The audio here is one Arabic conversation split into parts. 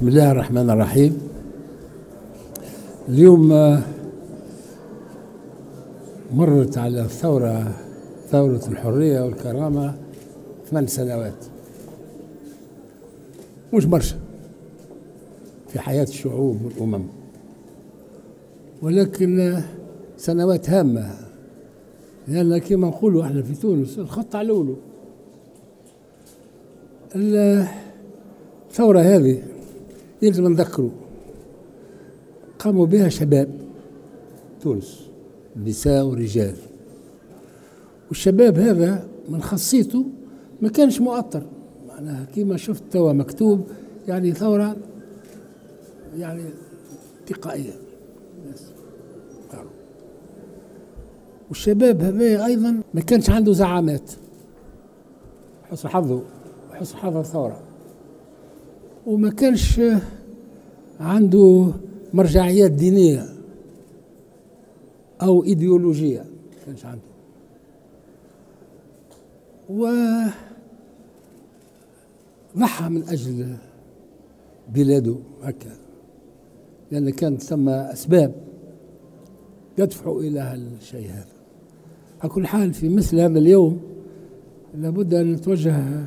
بسم الله الرحمن الرحيم. اليوم آه، مرت على الثورة ثورة الحرية والكرامة ثمان سنوات. مش برشا. في حياة الشعوب والأمم. ولكن آه، سنوات هامة. لأن كما نقولوا إحنا في تونس الخط على الأولو الثورة هذه يلزم نذكروا قاموا بها شباب تونس نساء ورجال. والشباب هذا من خاصيته ما كانش مؤطر. معناها كيما شفت توا مكتوب يعني ثورة يعني تلقائية. والشباب هذا أيضا ما كانش عنده زعامات. حسن حظه حسن حظ الثورة وما كانش عنده مرجعيات دينية أو إيديولوجية كانش عنده. وضحى من أجل بلاده هكا لأن كانت ثم أسباب يدفع إلى هالشيء هذا. على كل حال في مثل هذا اليوم لابد أن نتوجه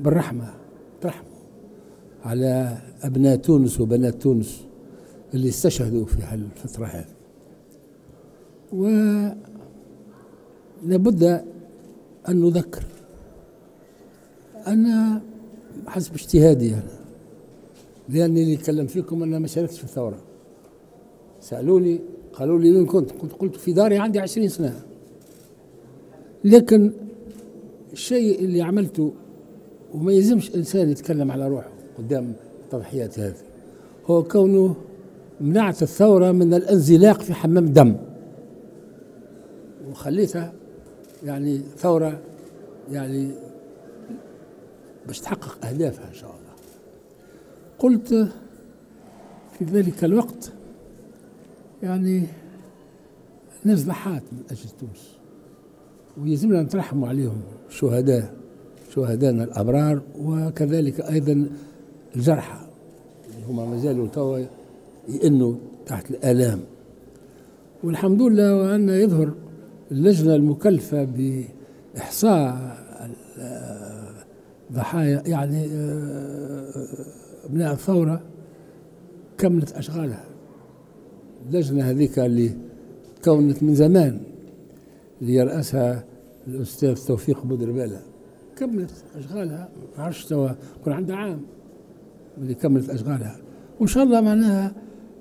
بالرحمة. ترحموا على أبناء تونس وبنات تونس اللي استشهدوا في هالفترة هذه. ولابد أن نذكر أنا حسب اجتهادي أنا لأني اللي أتكلم فيكم أنا ما شاركتش في الثورة. سألوني قالوا لي وين كنت؟ كنت قلت في داري عندي عشرين سنة. لكن الشيء اللي عملته وما يلزمش إنسان يتكلم على روحه قدام التضحيات هذه. هو كونه منعت الثورة من الانزلاق في حمام دم. وخليتها يعني ثورة يعني باش تحقق أهدافها إن شاء الله. قلت في ذلك الوقت يعني ناس ضحات من أجل تونس. ويلزمنا نترحموا عليهم شهداء. شهدائنا الأبرار وكذلك أيضا الجرحى. هما ما زالوا توا يئنوا تحت الآلام. والحمد لله وأن يظهر اللجنة المكلفة بإحصاء ضحايا يعني آه، أبناء الثورة كملت أشغالها. اللجنة هذيك اللي تكونت من زمان اللي يرأسها الأستاذ توفيق بودربالة كملت أشغالها. ما عرفش توا يكون عندها عام اللي كملت أشغالها. وإن شاء الله معناها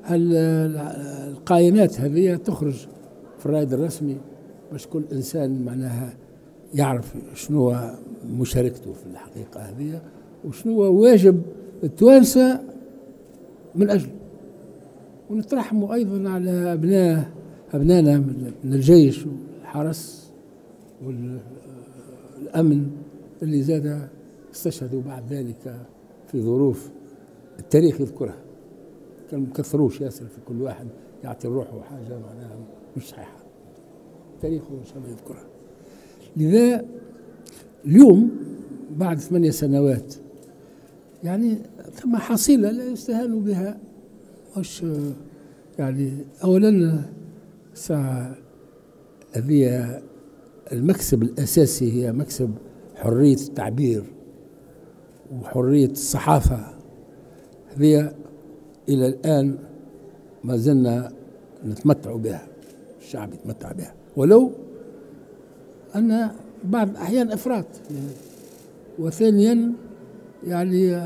القائمات هذه تخرج في الرائد الرسمي باش كل إنسان معناها يعرف شنو مشاركته في الحقيقة هذه وشنو واجب التوانسة من أجله ونترحموا أيضا على أبناء أبنائنا من الجيش والحرس. والأمن اللي زاد استشهدوا بعد ذلك في ظروف التاريخ يذكرها. كانوا مكثروش ياسر في كل واحد يعطي روحه حاجة معناها مش صحيحة. التاريخ إن شاء الله يذكرها. لذا اليوم بعد ثمانية سنوات يعني ثم حصيلة لا يستهان بها. مش يعني أولا ساعة هذه المكسب الأساسي هي مكسب حرية التعبير وحرية الصحافة. هذه إلى الآن ما زلنا نتمتع بها الشعب يتمتع بها. ولو أن بعض الأحيان إفراط وثانيا يعني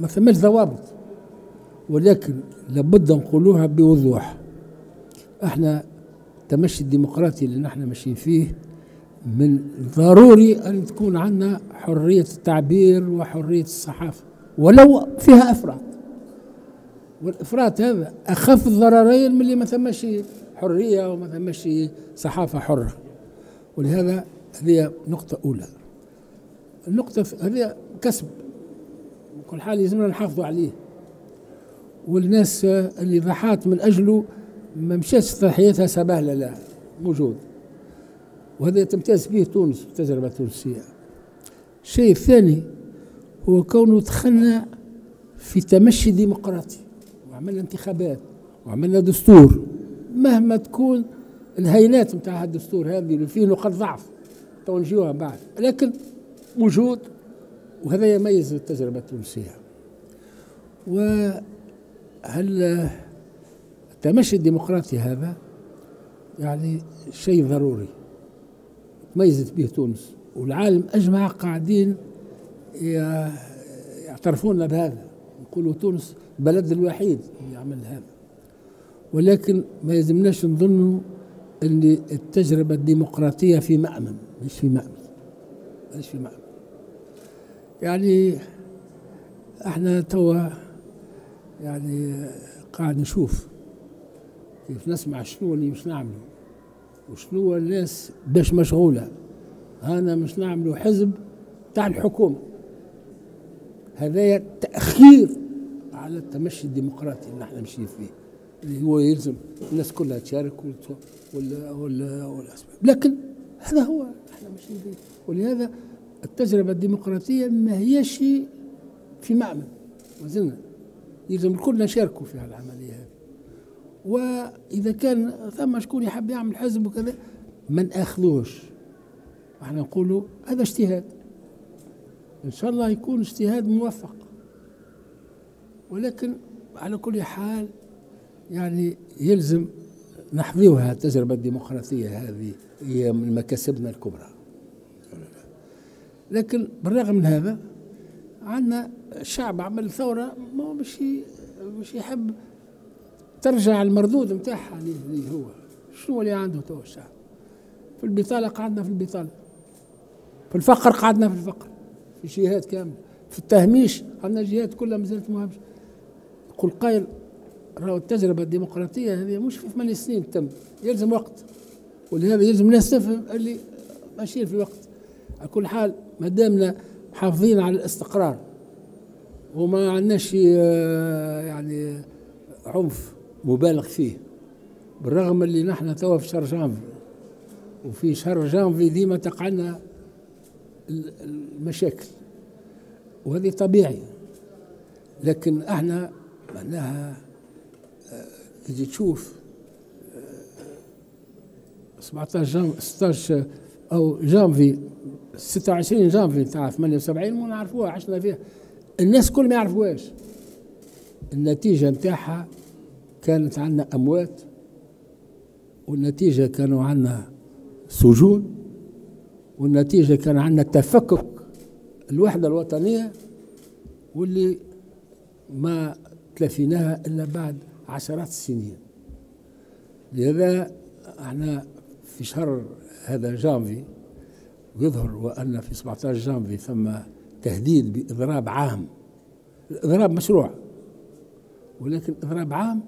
ما ثماش ضوابط ولكن لابد نقولوها بوضوح. إحنا التمشي الديمقراطي اللي نحن ماشيين فيه من ضروري أن تكون عندنا حرية التعبير وحرية الصحافة ولو فيها إفراط. والإفراط هذا أخف الضررين من اللي ما ثمش حرية وما ثمش صحافة حرة. ولهذا هذه نقطة أولى. النقطة هذه كسب. كل حال يلزمنا نحافظوا عليه. والناس اللي ضحات من أجله ما مشاتش تضحيتها سبهلة لا موجود. وهذا تمتاز به تونس التجربة التونسية. الشيء الثاني هو كونه دخلنا في تمشي ديمقراطي وعملنا انتخابات وعملنا دستور. مهما تكون الهينات نتاع الدستور هذه اللي فيه نقاط ضعف تو نجيوها بعد. لكن موجود وهذا يميز التجربة التونسية. وهل التمشي الديمقراطي هذا يعني شيء ضروري. تميزت به تونس. والعالم أجمع قاعدين يعترفون بهذا. يقولوا تونس البلد الوحيد يعمل هذا. ولكن ما يلزمناش نظنوا إن التجربة الديمقراطية في مأمن مش في مأمن. مش في مأمن. يعني إحنا توا يعني قاعد نشوف كيف نسمع شنو اللي مش نعمله؟ وشنو الناس باش مشغولة؟ أنا مش نعملوا حزب تاع الحكومة. هذا تأخير على التمشي الديمقراطي اللي إحنا ماشيين فيه. اللي هو يلزم الناس كلها تشارك ولا ولا ولا لكن هذا هو إحنا ماشيين فيه. ولهذا التجربة الديمقراطية ما هيش في معمل ما زلنا يلزم الكل نشاركوا في العملية هذه. وإذا كان ثم شكون يحب يعمل حزب وكذا ما ناخذوش إحنا نقولوا هذا اجتهاد. إن شاء الله يكون اجتهاد موفق. ولكن على كل حال يعني يلزم نحظيها التجربة الديمقراطية هذه هي من مكاسبنا الكبرى. لكن بالرغم من هذا عندنا شعب عمل ثورة ما مش مش يحب ترجع المردود نتاعها اللي هو. شنو اللي عنده تو الشعب في البطالة قعدنا في البطالة. في الفقر قعدنا في الفقر. في جهات كاملة. في التهميش عندنا جهات كلها مازالت مهمشة يقول قائل راهو التجربة الديمقراطية هذه مش في ثمان سنين تم. يلزم وقت. ولهذا يلزم الناس تفهم اللي ماشيين في وقت على كل حال ما دامنا محافظين على الاستقرار وما عندناش آه، يعني عنف مبالغ فيه. بالرغم اللي نحن توا في شهر جانفي. وفي شهر جانفي ديما تقع لنا المشاكل. وهذه طبيعي. لكن إحنا معناها آه، تجي تشوف 17 جانفي 16 أو جانفي 26 جانفي تاع 78 ما نعرفوها عشنا فيها. الناس كل ما يعرفوهاش. النتيجة نتاعها كانت عندنا أموات والنتيجة كانوا عندنا سجون والنتيجة كان عندنا تفكك الوحدة الوطنية واللي ما تلافيناها إلا بعد عشرات السنين. لذا أحنا في شهر هذا جانفي يظهر وأن في 17 جانفي ثم تهديد بإضراب عام. الإضراب مشروع ولكن إضراب عام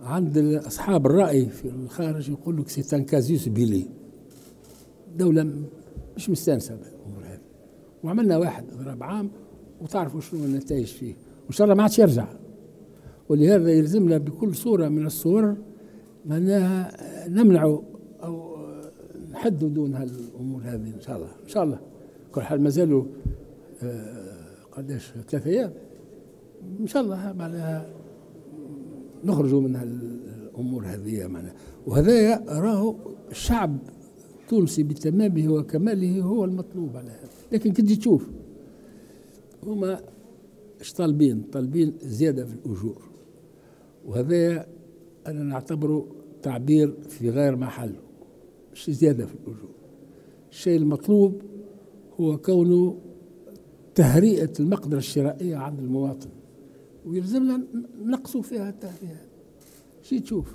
عند أصحاب الرأي في الخارج يقول لك c'est casus belli. دولة مش مستانسة بالأمور هذه. وعملنا واحد إضراب عام وتعرفوا شنو النتائج فيه. وإن شاء الله ما عادش يرجع. ولهذا يلزمنا بكل صورة من الصور معناها نمنع أو نحدوا دون هالأمور هذه إن شاء الله. إن شاء الله. كل حال ما زالوا آه، قداش ثلاثة أيام. إن شاء الله معناها نخرجوا من هالأمور هذه معناها وهذا راهو الشعب التونسي بتمامه وكماله هو المطلوب على هذا. لكن كنت تشوف هما إيش طالبين؟ طالبين زيادة في الأجور. وهذا أنا نعتبره تعبير في غير محله مش زيادة في الأجور. الشيء المطلوب هو كونه تهرئة المقدرة الشرائية عند المواطن. ويلزمنا نقصوا فيها التهرئة شي تشوف؟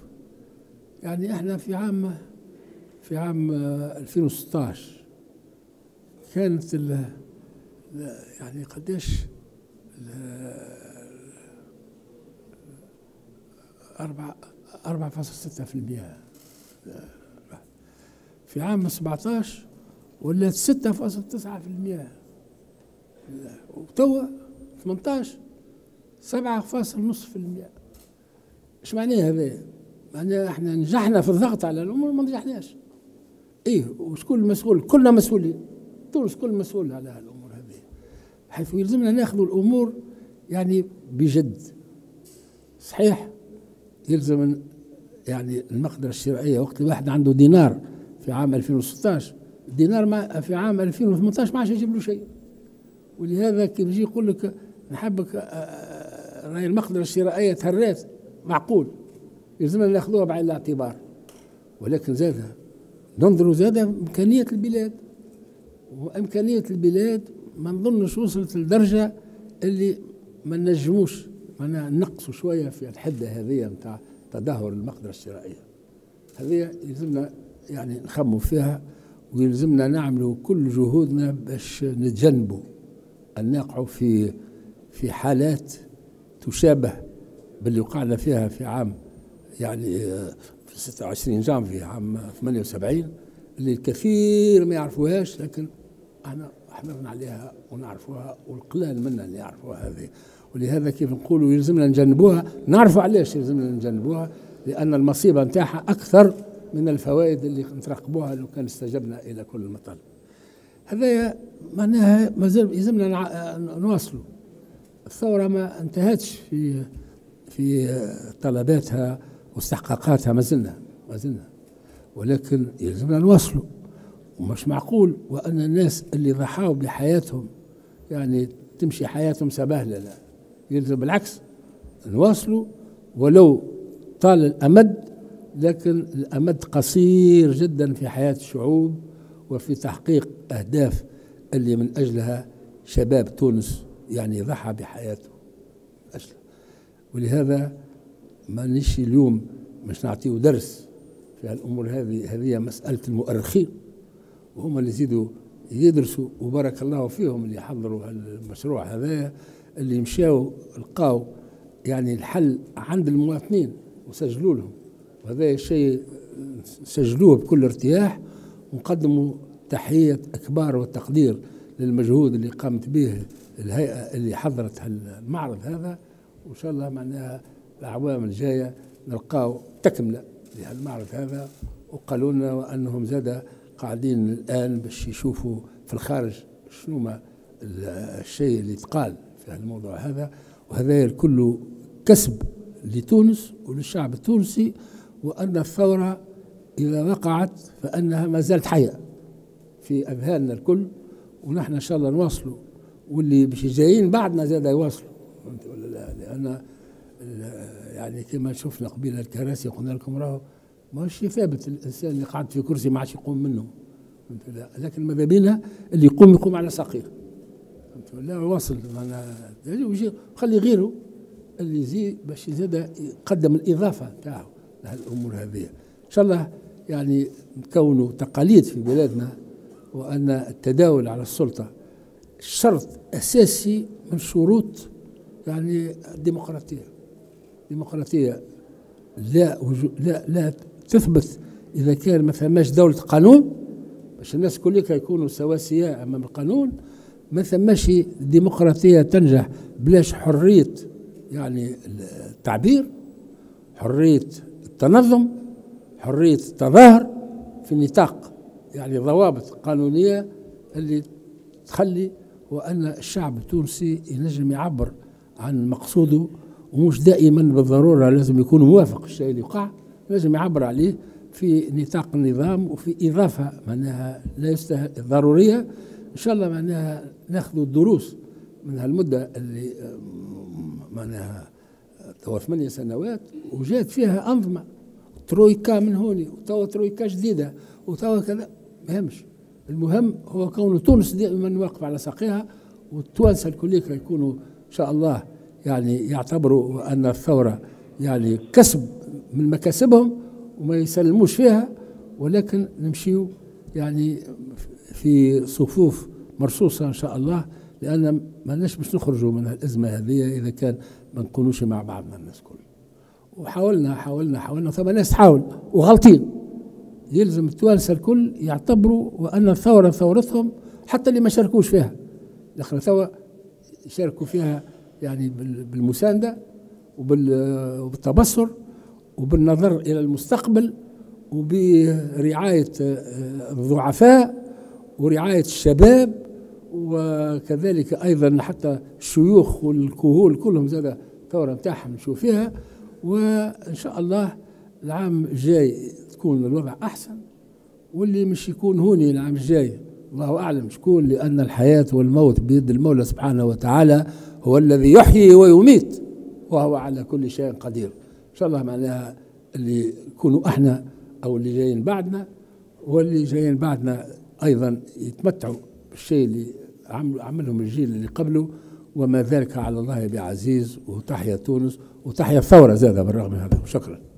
يعني إحنا في عام في عام 2016 كانت ال يعني قديش أربعة أربعة فاصل ستة في المئة في عام 17 ولات 6.9% وتوا 18 7.5% إيش معناه هذا؟ معناه إحنا نجحنا في الضغط على الأمور ما نجحناش. إيه وشكون المسؤول؟ كلنا مسؤولين. تونس كل مسؤول على الأمور هذه؟ حيث يلزمنا ناخذ الأمور يعني بجد. صحيح؟ يلزم يعني المقدرة الشرائية وقت الواحد عنده دينار في عام 2016 الدينار ما في عام 2018 ما عادش يجيب له شيء. ولهذا كي يجي يقول لك نحبك آه، آه، راهي المقدرة الشرائية تهريت معقول. يلزمنا نأخذوها بعين الاعتبار. ولكن زاد ننظر زاد إمكانية البلاد. وإمكانية البلاد ما نظنش وصلت لدرجة اللي ما نجموش ما نقصوا شوية في الحدة هذه نتاع تدهور المقدرة الشرائية. هذه يلزمنا يعني نخموا فيها ويلزمنا نعملوا كل جهودنا باش نتجنبوا أن نقعوا في في حالات تشابه باللي وقعنا فيها في عام يعني في 26 جانفي عام 78 اللي الكثير ما يعرفوهاش لكن إحنا حمرنا عليها ونعرفوها والقلال منا اللي يعرفوها هذه. ولهذا كيف نقولوا يلزمنا نجنبوها؟ نعرفوا علاش يلزمنا نجنبوها؟ لأن المصيبة نتاعها أكثر من الفوائد اللي نترقبوها لو كان استجبنا إلى كل المطالب هذا معناها مازال يلزمنا نواصلوا. الثورة ما انتهتش في في طلباتها واستحقاقاتها. ما زلنا ما زلنا. ولكن يلزمنا نواصلوا. ومش معقول وأن الناس اللي ضحاوا بحياتهم يعني تمشي حياتهم سبهلة لا. يلزم بالعكس نواصلوا. ولو طال الأمد لكن الأمد قصير جدا في حياة الشعوب وفي تحقيق أهداف اللي من أجلها شباب تونس يعني ضحى بحياته. أجلها ولهذا ما نشي اليوم مش نعطيه درس في الأمور هذه هذه مسألة المؤرخين. وهم اللي يزيدوا يدرسوا وبارك الله فيهم اللي حضروا المشروع هذا اللي مشاو لقاو يعني الحل عند المواطنين وسجلوا لهم. وهذا الشيء سجلوه بكل ارتياح ونقدموا تحية إكبار والتقدير للمجهود اللي قامت به الهيئة اللي حضرت المعرض هذا وإن شاء الله معناها الأعوام الجاية نلقاو تكملة لهالمعرض هذا. وقالوا لنا أنهم زاد قاعدين الآن باش يشوفوا في الخارج شنو ما الشيء اللي يتقال في الموضوع هذا. وهذا الكل كسب لتونس وللشعب التونسي وأن الثورة إذا وقعت فأنها ما زالت حية في أذهاننا الكل. ونحن إن شاء الله نواصلوا. واللي باش جايين بعدنا زاد يواصلوا. ولا لا؟ لأن يعني كما شفنا قبيل الكراسي قلنا لكم راهو ماهوش ثابت. الإنسان اللي قاعد في كرسي ما عادش يقوم منه. لكن ماذا بينا؟ اللي يقوم يقوم على ساقيه لا؟ واصل. معنا خلي غيره اللي يزيد باش يزيد يقدم الإضافة تاعه لهالامور هذه. إن شاء الله يعني نكونوا تقاليد في بلادنا. وأن التداول على السلطة شرط أساسي من شروط يعني الديمقراطية. الديمقراطية لا لا لا تثبت إذا كان ما فماش دولة قانون باش الناس كلها يكونوا سواسية أمام القانون. ما ثماش ديمقراطية تنجح بلاش حرية يعني التعبير حرية التنظم حرية التظاهر في نطاق يعني ضوابط قانونية اللي تخلي وأن الشعب التونسي ينجم يعبر عن مقصوده ومش دائما بالضرورة لازم يكون موافق الشيء اللي يقع لازم يعبر عليه في نطاق النظام وفي إضافة معناها ليست ضرورية إن شاء الله معناها ناخذ الدروس من هالمدة اللي معناها توا ثمانية سنوات وجات فيها أنظمة ترويكا من هوني وتوا ترويكا جديدة وتوا كذا. ما يهمش. المهم هو كون تونس دائما واقف على ساقيها والتوانسة الكل يكونوا إن شاء الله يعني يعتبروا أن الثورة يعني كسب من مكاسبهم وما يسلموش فيها ولكن نمشيو يعني في صفوف مرصوصة إن شاء الله لأن ما لناش باش نخرجوا من الأزمة هذه إذا كان ما نكونوش مع بعضنا الناس كل. وحاولنا حاولنا حاولنا ثم ناس تحاول وغلطين يلزم التوانسة الكل يعتبروا وأن الثورة ثورتهم حتى اللي ما شاركوش فيها. لكن الثورة شاركوا فيها يعني بالمساندة وبالتبصر وبالنظر إلى المستقبل وبرعاية الضعفاء ورعاية الشباب وكذلك أيضا حتى الشيوخ والكهول كلهم زاد الثورة نتاعهم نشوف فيها. وإن شاء الله العام الجاي تكون الوضع أحسن واللي مش يكون هوني العام الجاي الله أعلم شكون لأن الحياة والموت بيد المولى سبحانه وتعالى هو الذي يحيي ويميت وهو على كل شيء قدير. إن شاء الله معناها اللي يكونوا أحنا أو اللي جايين بعدنا واللي جايين بعدنا أيضا يتمتعوا بالشيء اللي عملهم الجيل اللي قبله. وما ذلك على الله بعزيز وتحيا تونس وتحيا الثورة زادة بالرغم من هذا. شكرا.